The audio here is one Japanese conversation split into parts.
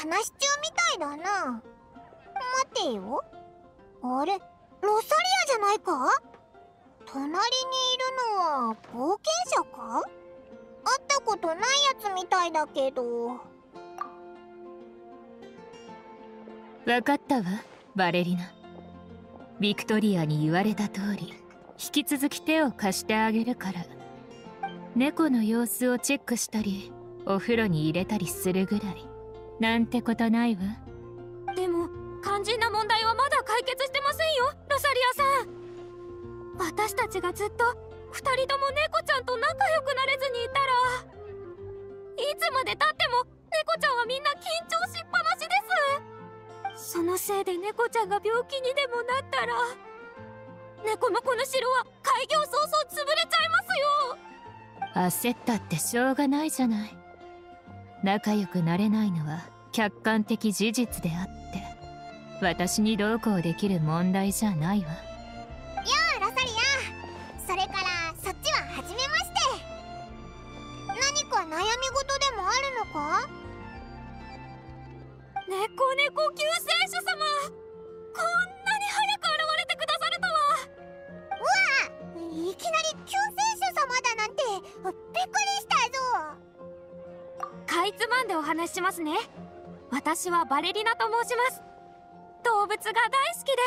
話し中みたいだな。待てよ。あれロサリアじゃないか？隣にいるのは冒険者か？会ったことないやつみたいだけど。分かったわバレリナ。ビクトリアに言われた通り引き続き手を貸してあげるから。猫の様子をチェックしたりお風呂に入れたりするぐらい。なんてことないわ。でも肝心な問題はまだ解決してませんよロサリアさん。私たちがずっと2人とも猫ちゃんと仲良くなれずにいたらいつまでたっても猫ちゃんはみんな緊張しっぱなしです。そのせいで猫ちゃんが病気にでもなったら猫のこの城は開業早々潰れちゃいますよ。焦ったってしょうがないじゃない仲良くなれないのは客観的事実であって私にどうこうできる問題じゃないわ。ようロサリアそれからそっちは初めまして。何か悩み事でもあるのか？猫猫救世主様こんなに早く現れてくださるとは。うわいきなり救世主様だなんてびっくりかいつまんでお話ししますね。私はバレリナと申します。動物が大好きで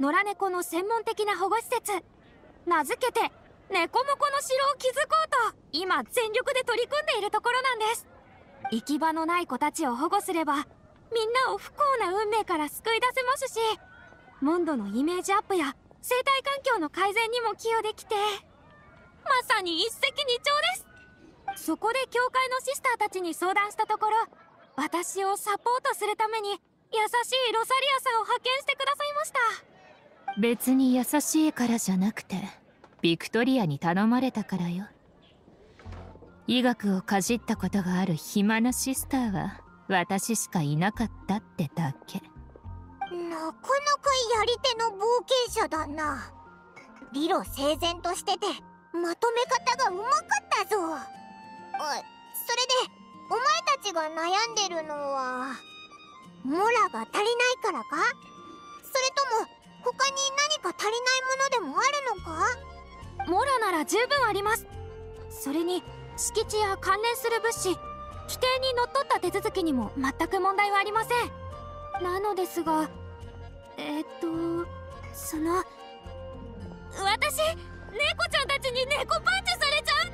野良猫の専門的な保護施設。名付けて猫モコの城を築こうと今全力で取り組んでいるところなんです。行き場のない子たちを保護すればみんなを不幸な運命から救い出せますしモンドのイメージアップや生態環境の改善にも寄与できてまさに一石二鳥です。そこで教会のシスターたちに相談したところ私をサポートするために優しいロサリアさんを派遣してくださいました。別に優しいからじゃなくてビクトリアに頼まれたからよ。医学をかじったことがある暇なシスターは私しかいなかったってだけ。なかなかやり手の冒険者だな。理路整然としててまとめ方がうまかったぞ。あそれでお前たちが悩んでるのはモラが足りないからか？それとも他に何か足りないものでもあるのか？モラなら十分あります。それに敷地や関連する物資規定にのっとった手続きにも全く問題はありません。なのですがえー、っとその私猫ちゃんたちに猫パンチされちゃうんです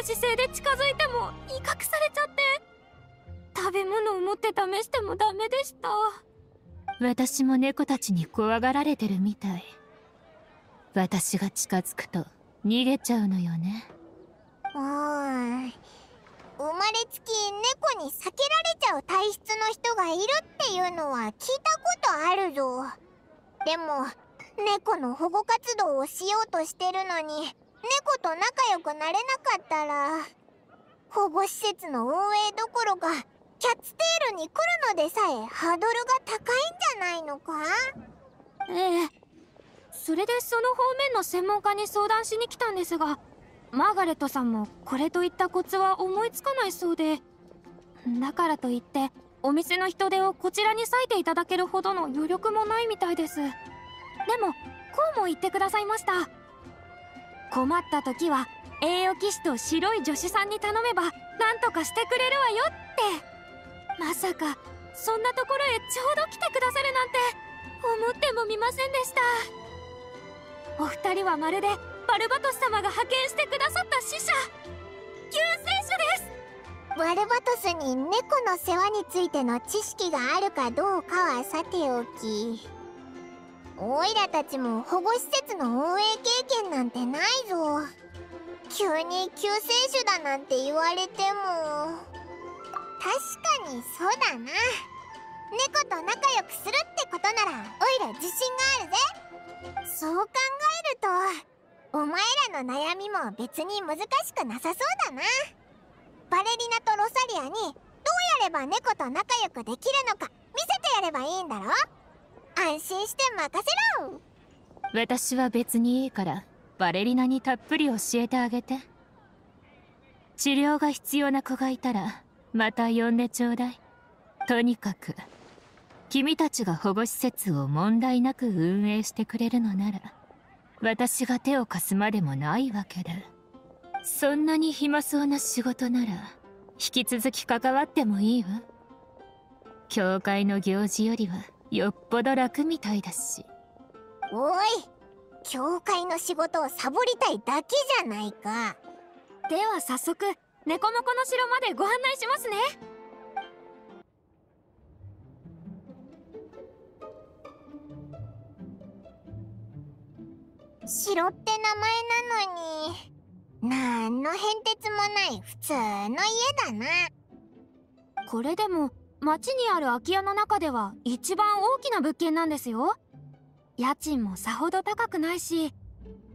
な姿勢で近づいても威嚇されちゃって食べ物を持って試してもダメでした。私も猫たちに怖がられてるみたい。私が近づくと逃げちゃうのよね。うん生まれつき猫に避けられちゃう体質の人がいるっていうのは聞いたことあるぞ。でも猫の保護活動をしようとしてるのに猫と仲良くなれなかったら保護施設の運営どころかキャッツテールに来るのでさえハードルが高いんじゃないのか？ええ。それでその方面の専門家に相談しに来たんですがマーガレットさんもこれといったコツは思いつかないそうで。だからといってお店の人手をこちらに割いていただけるほどの余力もないみたいです。でもこうも言ってくださいました。困った時は栄養騎士と白い助手さんに頼めば何とかしてくれるわよって。まさかそんなところへちょうど来てくださるなんて思ってもみませんでした。お二人はまるでバルバトス様が派遣してくださった使者。救世主です。バルバトスに猫の世話についての知識があるかどうかはさておき。オイラたちも保護施設の運営経験なんてないぞ。急に救世主だなんて言われても。確かにそうだな。猫と仲良くするってことならオイラ自信があるぜ。そう考えるとお前らの悩みも別に難しくなさそうだな。バレリナとロサリアにどうやれば猫と仲良くできるのか見せてやればいいんだろ。安心して任せろ。私は別にいいからバレリナにたっぷり教えてあげて。治療が必要な子がいたらまた呼んでちょうだい。とにかく君たちが保護施設を問題なく運営してくれるのなら私が手を貸すまでもないわけで。そんなに暇そうな仕事なら引き続き関わってもいいわ。教会の行事よりはよっぽど楽みたいだし。おい教会の仕事をサボりたいだけじゃないか。では早速猫の子の城までご案内しますね。城って名前なのになんの変哲もない普通の家だな。これでも町にある空き家の中では一番大きな物件なんですよ。家賃もさほど高くないし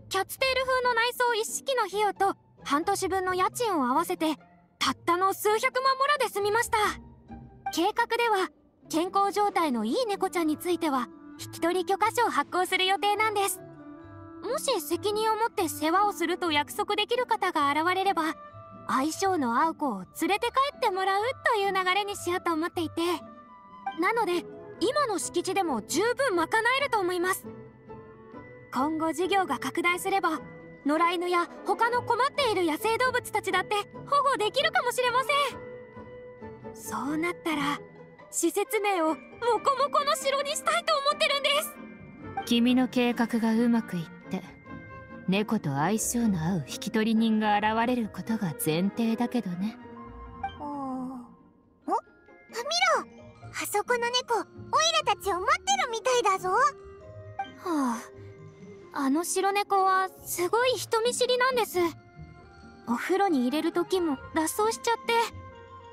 キャッツテール風の内装一式の費用と半年分の家賃を合わせてたったの数百万モラで済みました。計画では健康状態のいい猫ちゃんについては引き取り許可書を発行する予定なんです。もし責任を持って世話をすると約束できる方が現れれば相性の合う子を連れて帰ってもらうという流れにしようと思っていてなので今の敷地でも十分賄えると思います。今後事業が拡大すれば野良犬や他の困っている野生動物たちだって保護できるかもしれません。そうなったら施設名をモコモコの城にしたいと思ってるんです。君の計画がうまくいっ猫と相性の合う引き取り人が現れることが前提だけどね。お？お見ろあそこの猫オイラたちを待ってるみたいだぞ。はあ。あの白猫はすごい人見知りなんです。お風呂に入れる時も脱走しちゃっ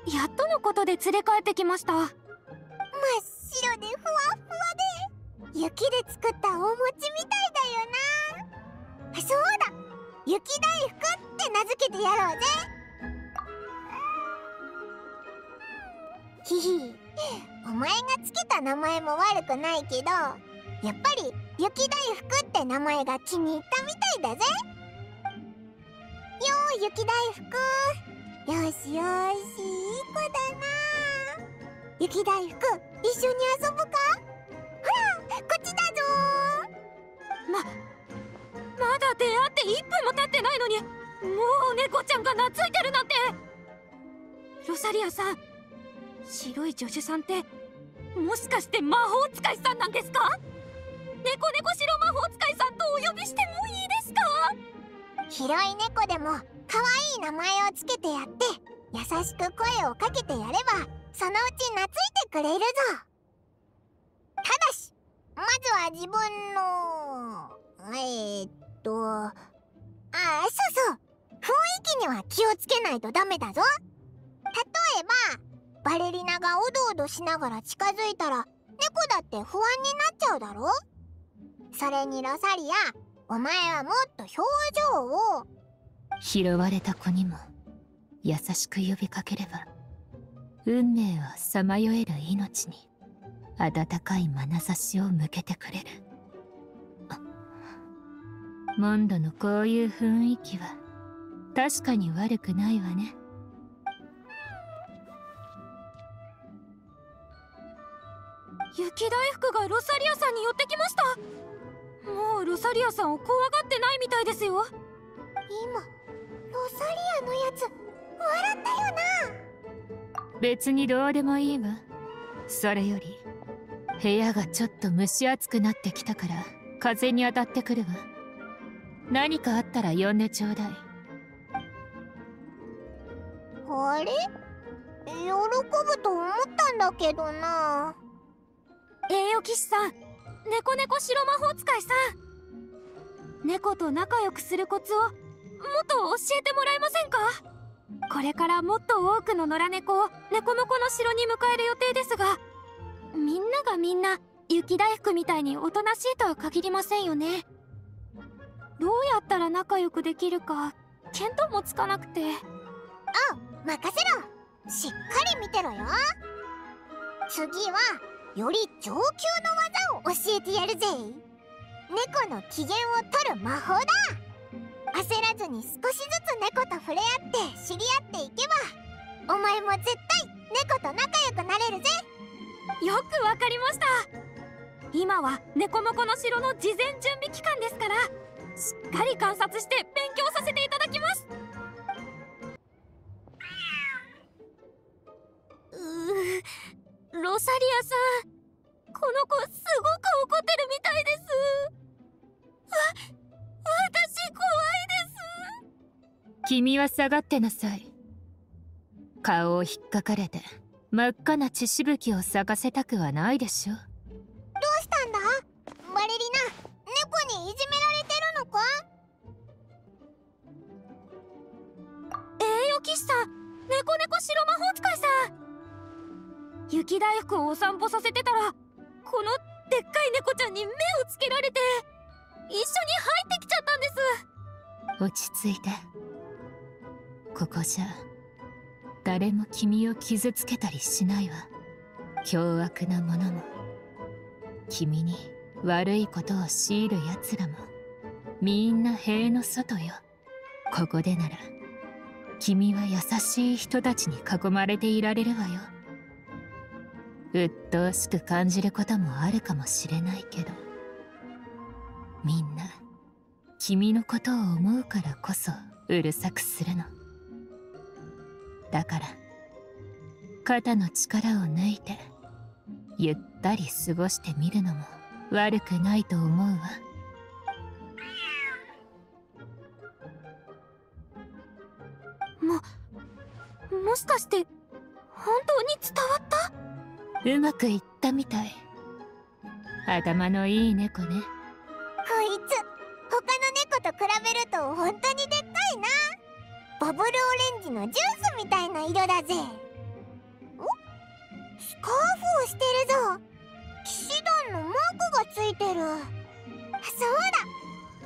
てやっとのことで連れ帰ってきました。真っ白でふわふわで雪で作ったお餅みたいだよなそうだ。雪大福って名付けてやろうぜ。ひひ。お前がつけた名前も悪くないけどやっぱり雪大福って名前が気に入ったみたいだぜ。よー雪大福。よしよしいい子だな。雪大福一緒に遊ぶか？ほらこっちだぞままだ出会って1分も経ってないのにもう猫ちゃんが懐いてるなんて。ロサリアさん白い助手さんってもしかして魔法使いさんなんですか？猫猫白魔法使いさんとお呼びしてもいいですか？広い猫でも可愛い名前をつけてやって優しく声をかけてやればそのうち懐いてくれるぞ。ただしまずは自分のえー、っとあそうそう。雰囲気には気をつけないとダメだぞ。例えばバレリナがおどおどしながら近づいたら猫だって不安になっちゃうだろ。それにロサリアお前はもっと表情を。拾われた子にも優しく呼びかければ運命をさまよえる命に温かい眼差しを向けてくれる。モンドのこういう雰囲気は確かに悪くないわね。雪大福がロサリアさんに寄ってきました。もうロサリアさんを怖がってないみたいですよ。今ロサリアのやつ笑ったよな。別にどうでもいいわ。それより部屋がちょっと蒸し暑くなってきたから風に当たってくるわ何かあったら呼んでちょうだい。あれ？喜ぶと思ったんだけどな。栄養騎士さん猫猫白魔法使いさん。猫と仲良くするコツをもっと教えてもらえませんか？これからもっと多くの野良猫を猫の子の城に迎える予定ですがみんながみんな雪大福みたいにおとなしいとは限りませんよねどうやったら仲良くできるか見当もつかなくて。あ任せろ。しっかり見てろよ。次はより上級の技を教えてやるぜ。猫の機嫌を取る魔法だ。焦らずに少しずつ猫と触れ合って知り合っていけばお前も絶対猫と仲良くなれるぜ。よくわかりました。今は猫モコの城の事前準備期間ですからしっかり観察して勉強させていただきます。うロサリアさんこの子すごく怒ってるみたいです。わ私怖いです。君は下がってなさい。顔を引っかかれて真っ赤な血しぶきを咲かせたくはないでしょ栄誉騎士さん猫猫白魔法使いさん。雪大福をお散歩させてたらこのでっかい猫ちゃんに目をつけられて一緒に入ってきちゃったんです。落ち着いて。ここじゃ誰も君を傷つけたりしないわ。凶悪な者も。君に悪いことを強いる奴らもみんな塀の外よ。ここでなら君は優しい人たちに囲まれていられるわよ。鬱陶しく感じることもあるかもしれないけど。みんな君のことを思うからこそうるさくするの。だから肩の力を抜いてゆったり過ごしてみるのも悪くないと思うわ。ももしかして本当に伝わった？うまくいったみたい。頭のいい猫ね。こいつ他の猫と比べると本当にでっかいな。バブルオレンジのジュースみたいな色だぜ。お？スカーフをしてるぞ。騎士団のマークがついてる。そうだ。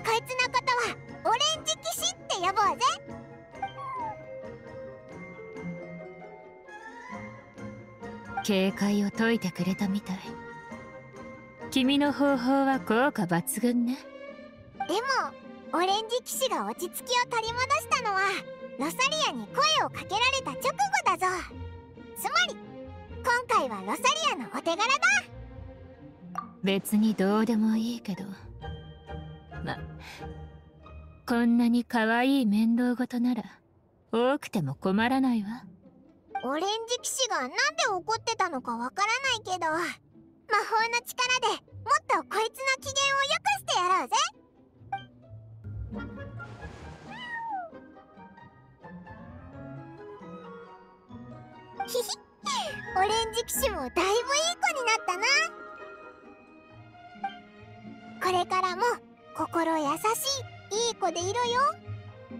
こいつのことはオレンジ騎士って呼ぼうぜ警戒を解いてくれたみたい。君の方法は効果抜群ね。でもオレンジ騎士が落ち着きを取り戻したのはロサリアに声をかけられた直後だぞ。つまり今回はロサリアのお手柄だ。別にどうでもいいけど。まこんなに可愛い面倒事なら多くても困らないわオレンジ騎士がなんで怒ってたのかわからないけど魔法の力でもっとこいつの機嫌を良くしてやろうぜ。ひひオレンジ騎士もだいぶいい子になったな。これからも心優しいいい子でいろよ。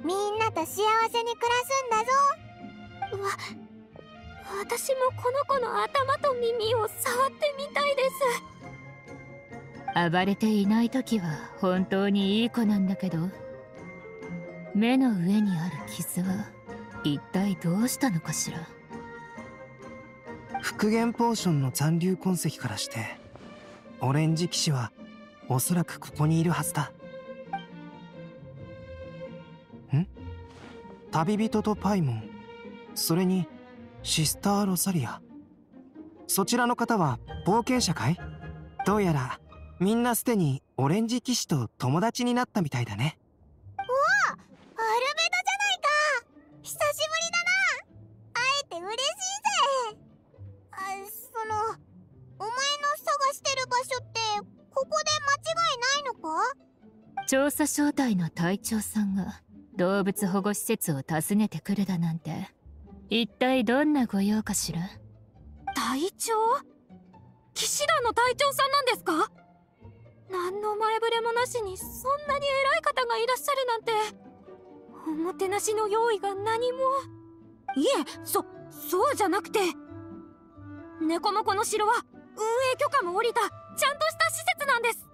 みんなと幸せに暮らすんだぞ。うわ私もこの子の頭と耳を触ってみたいです。暴れていない時は本当にいい子なんだけど。目の上にある傷は一体どうしたのかしら。復元ポーションの残留痕跡からしてオレンジ騎士はおそらくここにいるはずだ。ん？旅人とパイモン？それにシスター・ロサリア。そちらの方は冒険者かい？どうやらみんなすでにオレンジ騎士と友達になったみたいだね。おおアルベドじゃないか。久しぶりだな。会えて嬉しいぜ。あそのお前の探してる場所ってここで間違いないのか？調査招待の隊長さんが動物保護施設を訪ねてくるだなんて一体どんなご用かしら？隊長？騎士団の隊長さんなんですか？何の前触れもなしにそんなに偉い方がいらっしゃるなんて。おもてなしの用意が何も。いえそそうじゃなくて。猫の子の城は運営許可も下りたちゃんとした施設なんです。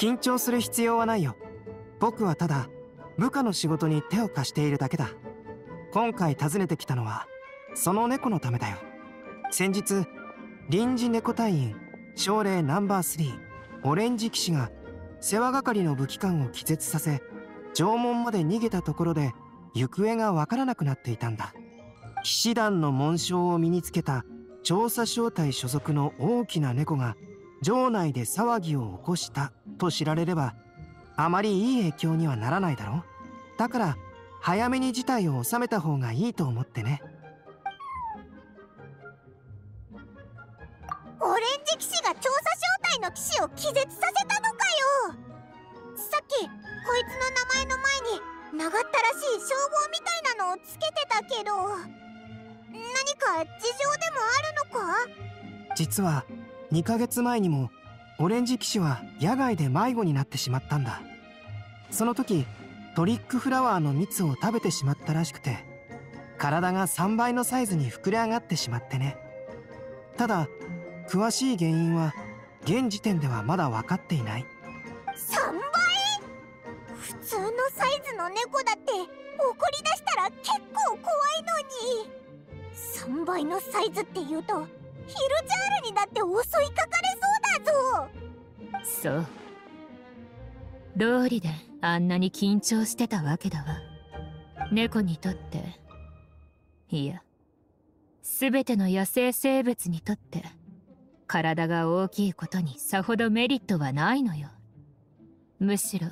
緊張する必要はないよ。僕はただ部下の仕事に手を貸しているだけだ。今回訪ねてきたのはその猫のためだよ。先日臨時猫隊員奨励ナンバー3オレンジ騎士が世話係の武器官を気絶させ縄文まで逃げたところで行方がわからなくなっていたんだ。騎士団の紋章を身につけた調査小隊所属の大きな猫が城内で騒ぎを起こした。と知られればあまりいい影響にはならないだろう。だから早めに事態を収めた方がいいと思ってね。オレンジ騎士が調査小隊の騎士を気絶させたのかよ。さっきこいつの名前の前に長ったらしい称号みたいなのをつけてたけど何か事情でもあるのか？実は2ヶ月前にもオレンジ騎士は野外で迷子になってしまったんだ。その時トリックフラワーの蜜を食べてしまったらしくて体が3倍のサイズに膨れ上がってしまってね。ただ詳しい原因は現時点ではまだ分かっていない。3倍？普通のサイズの猫だって怒り出したら結構怖いのに。3倍のサイズって言うとヒルチャールにだって襲いかかれだぞそう道理であんなに緊張してたわけだわ。猫にとって。いや。全ての野生生物にとって。体が大きいことにさほどメリットはないのよ。むしろ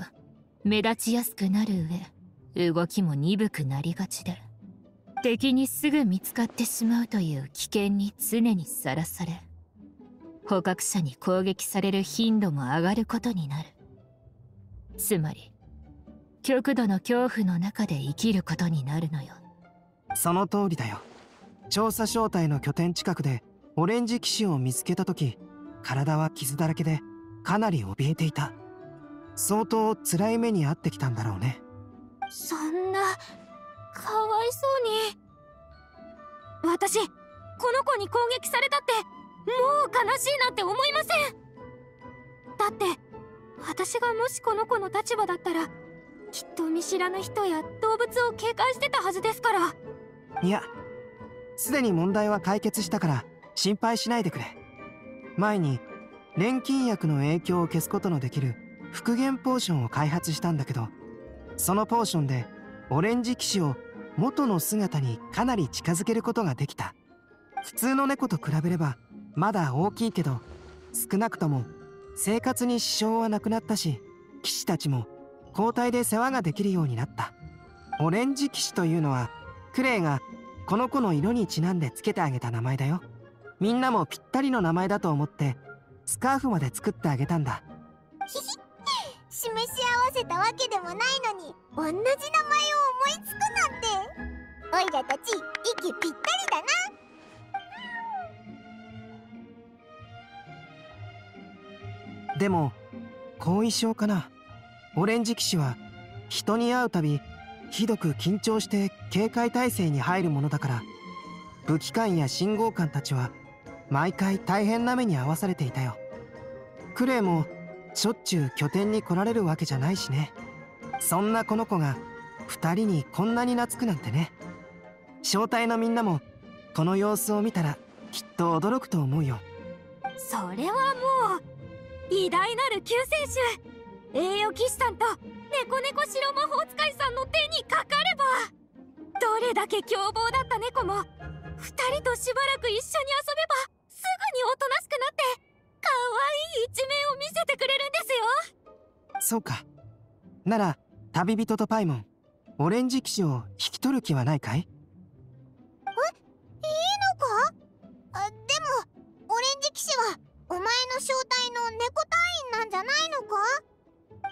目立ちやすくなる上動きも鈍くなりがちで。敵にすぐ見つかってしまうという危険に常にさらされ。捕獲者に攻撃される頻度も上がることになる。つまり極度の恐怖の中で生きることになるのよ。その通りだよ。調査小隊の拠点近くでオレンジ騎士を見つけた時体は傷だらけでかなり怯えていた。相当辛い目に遭ってきたんだろうね。そんなかわいそうに。私この子に攻撃されたって。もう悲しいなんて思いません。だって私がもしこの子の立場だったらきっと見知らぬ人や動物を警戒してたはずですから。いやすでに問題は解決したから心配しないでくれ。前に錬金薬の影響を消すことのできる復元ポーションを開発したんだけどそのポーションでオレンジ騎士を元の姿にかなり近づけることができた。普通の猫と比べればまだ大きいけど少なくとも生活に支障はなくなったし騎士たちも交代で世話ができるようになった。オレンジ騎士というのはクレイがこの子の色にちなんでつけてあげた名前だよ。みんなもぴったりの名前だと思ってスカーフまで作ってあげたんだ。ひひ示し合わせたわけでもないのに同じ名前を思いつくなんて。オイラたち息ぴったりだな。でも後遺症かな。オレンジ騎士は人に会うたびひどく緊張して警戒態勢に入るものだから武器官や信号官たちは毎回大変な目に遭わされていたよ。クレイもしょっちゅう拠点に来られるわけじゃないしね。そんなこの子が2人にこんなに懐くなんてね。正体のみんなもこの様子を見たらきっと驚くと思うよ。それはもう偉大なる救世主。栄誉騎士さんと猫猫白魔法使いさんの手にかかれば。どれだけ凶暴だった猫も2人としばらく一緒に遊べばすぐにおとなしくなって可愛い一面を見せてくれるんですよ。そうか。なら旅人とパイモンオレンジ騎士を引き取る気はないかい？いいのか？あでもオレンジ騎士はお前の正体の猫隊員なんじゃないのか？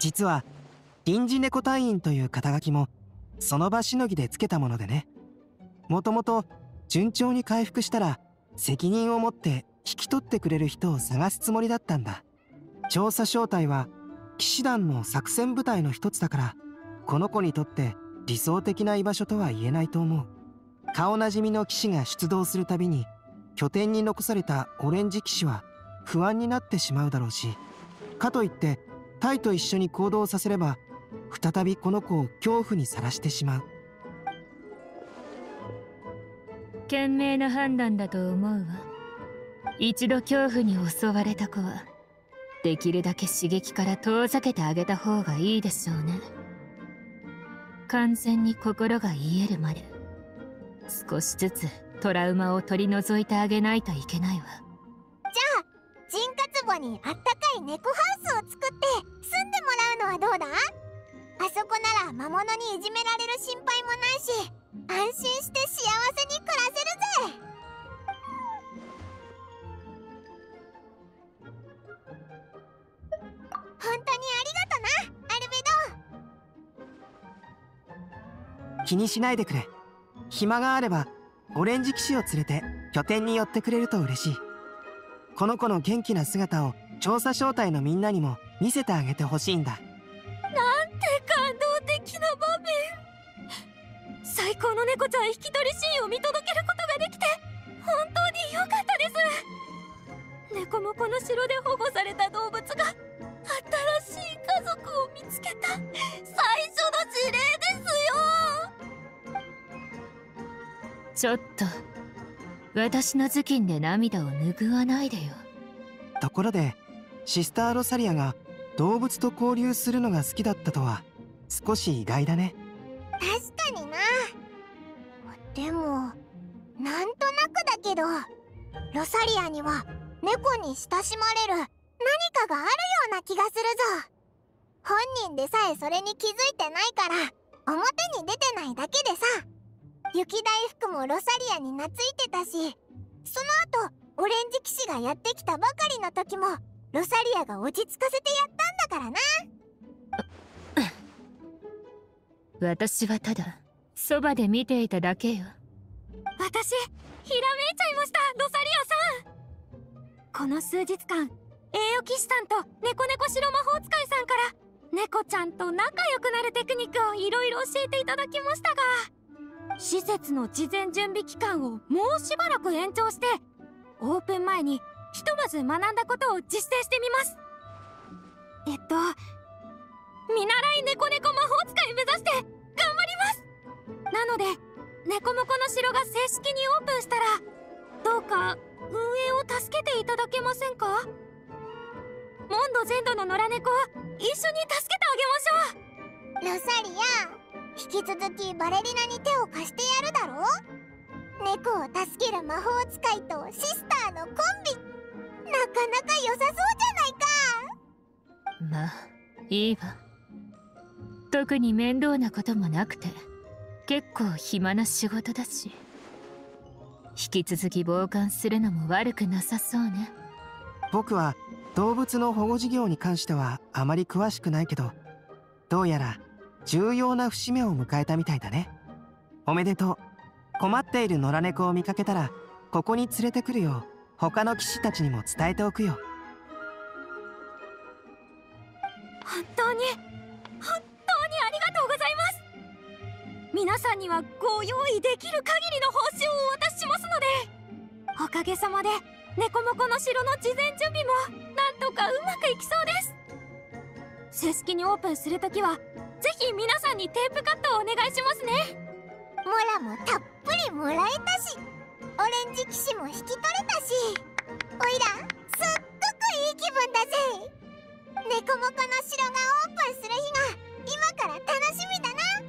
実は臨時猫隊員という肩書きもその場しのぎでつけたものでね。もともと順調に回復したら責任を持って引き取ってくれる人を探すつもりだったんだ。調査小隊は騎士団の作戦部隊の一つだからこの子にとって理想的な居場所とは言えないと思う。顔なじみの騎士が出動するたびに拠点に残されたオレンジ騎士は不安になってしまうだろうしかといってタイと一緒に行動させれば再びこの子を恐怖にさらしてしまう。賢明な判断だと思うわ。一度恐怖に襲われた子はできるだけ刺激から遠ざけてあげた方がいいでしょうね。完全に心が癒えるまで少しずつトラウマを取り除いてあげないといけないわ。にあったかい猫ハウスを作って住んでもらうのはどうだ？あそこなら魔物にいじめられる心配もないし安心して幸せに暮らせるぜ。本当にありがとなアルベド。気にしないでくれ。暇があればオレンジ騎士を連れて拠点に寄ってくれると嬉しい。この子の元気な姿を調査招待のみんなにも見せてあげてほしいんだ。なんて感動的な場面。最高の猫ちゃん引き取りシーンを見届けることができて本当に良かったです。猫もこの城で保護された動物が新しい家族を見つけた最初の事例ですよ。ちょっと私の頭巾で涙を拭わないでよ。ところでシスター・ロサリアが動物と交流するのが好きだったとは少し意外だね。確かにな。でもなんとなくだけどロサリアには猫に親しまれる何かがあるような気がするぞ。本人でさえそれに気づいてないから表に出てないだけでさ雪大福もロサリアに懐いてたしその後オレンジ騎士がやってきたばかりの時もロサリアが落ち着かせてやったんだからな。私はただそばで見ていただけよ。私ひらめいちゃいましたロサリアさん。この数日間栄誉騎士さんと猫猫白魔法使いさんから猫ちゃんと仲良くなるテクニックをいろいろ教えていただきましたが施設の事前準備期間をもうしばらく延長してオープン前にひとまず学んだことを実践してみます。えっと見習い猫猫魔法使い目指して頑張ります。なので猫モコの城が正式にオープンしたらどうか運営を助けていただけませんか？モンド全土の野良猫を一緒に助けてあげましょう。ロサリア引き続きバレリナに手を貸してやるだろ猫を助ける魔法使いとシスターのコンビ。なかなか良さそうじゃないか。まあいいわ。特に面倒なこともなくて結構暇な仕事だし。引き続き傍観するのも悪くなさそうね。僕は動物の保護事業に関してはあまり詳しくないけどどうやら重要な節目を迎えたみたいだね。おめでとう。困っている野良猫を見かけたらここに連れてくるよ。う他の騎士たちにも伝えておくよ。本当に本当にありがとうございます。皆さんにはご用意できる限りの報酬をお渡ししますので。おかげさまで猫モコの城の事前準備もなんとかうまくいきそうです。正式にオープンするときはぜひ皆さんにテープカットをお願いしますね。モラもたっぷりもらえたしオレンジ騎士も引き取れたしおいらすっごくいい気分だぜ。ネコモコの城がオープンする日が今から楽しみだな。